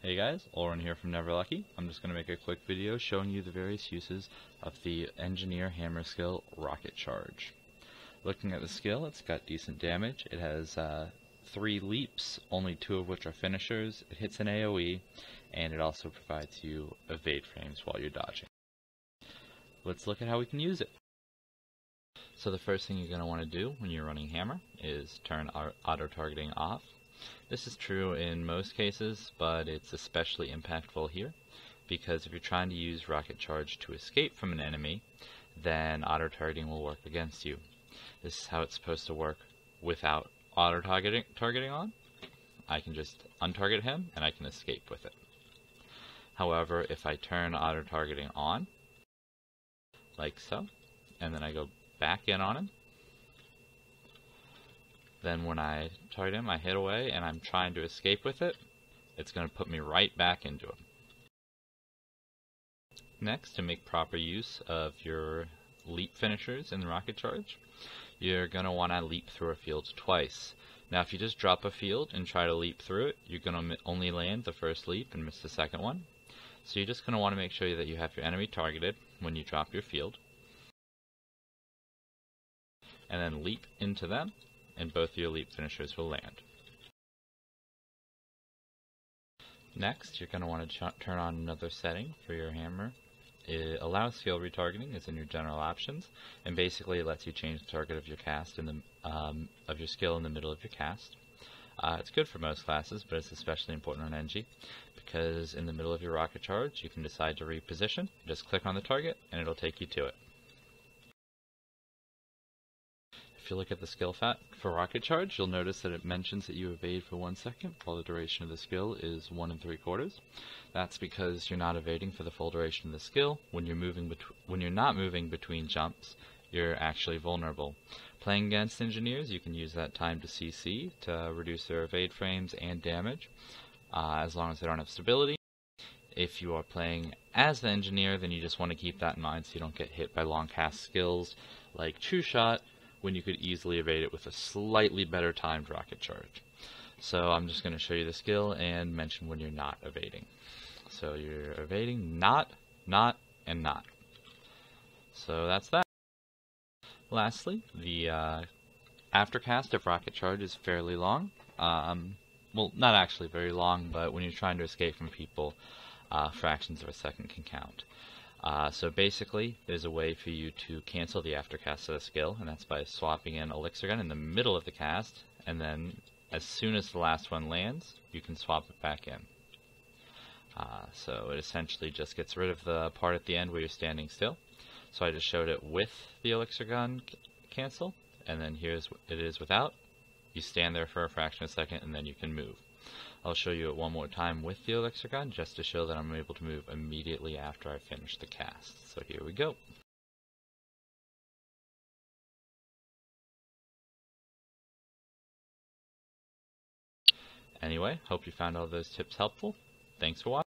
Hey guys, Oren here from Never Lucky. I'm just going to make a quick video showing you the various uses of the Engineer Hammer skill Rocket Charge. Looking at the skill, it's got decent damage. It has uh, three leaps, only two of which are finishers. It hits an AoE, and it also provides you evade frames while you're dodging. Let's look at how we can use it. So the first thing you're going to want to do when you're running Hammer is turn auto-targeting off this is true in most cases, but it's especially impactful here, because if you're trying to use Rocket Charge to escape from an enemy, then auto-targeting will work against you. This is how it's supposed to work without auto-targeting targeting on. I can just untarget him, and I can escape with it. However, if I turn auto-targeting on, like so, and then I go back in on him, then when I target him, I hit away and I'm trying to escape with it, it's going to put me right back into him. Next, to make proper use of your leap finishers in the rocket charge, you're going to want to leap through a field twice. Now if you just drop a field and try to leap through it, you're going to only land the first leap and miss the second one. So you're just going to want to make sure that you have your enemy targeted when you drop your field. And then leap into them and both your leap finishers will land. Next, you're going to want to turn on another setting for your hammer. It allows skill retargeting, it's in your general options, and basically it lets you change the target of your cast in the um, of your skill in the middle of your cast. Uh, it's good for most classes, but it's especially important on engi, because in the middle of your rocket charge, you can decide to reposition. Just click on the target, and it'll take you to it. If you look at the skill fact for Rocket Charge, you'll notice that it mentions that you evade for one second, while the duration of the skill is one and three quarters. That's because you're not evading for the full duration of the skill. When you're moving when you're not moving between jumps, you're actually vulnerable. Playing against engineers, you can use that time to CC to reduce their evade frames and damage, uh, as long as they don't have stability. If you are playing as the engineer, then you just want to keep that in mind so you don't get hit by long cast skills like True Shot, when you could easily evade it with a slightly better timed rocket charge. So I'm just going to show you the skill and mention when you're not evading. So you're evading not, not, and not. So that's that. Lastly, the uh, aftercast of rocket charge is fairly long. Um, well, not actually very long, but when you're trying to escape from people, uh, fractions of a second can count. Uh, so basically, there's a way for you to cancel the aftercast of the skill, and that's by swapping in Elixir Gun in the middle of the cast, and then as soon as the last one lands, you can swap it back in. Uh, so it essentially just gets rid of the part at the end where you're standing still. So I just showed it with the Elixir Gun cancel, and then here's it is without. You stand there for a fraction of a second, and then you can move. I'll show you it one more time with the Elixir Gun just to show that I'm able to move immediately after I finish the cast. So here we go. Anyway, hope you found all those tips helpful. Thanks for watching.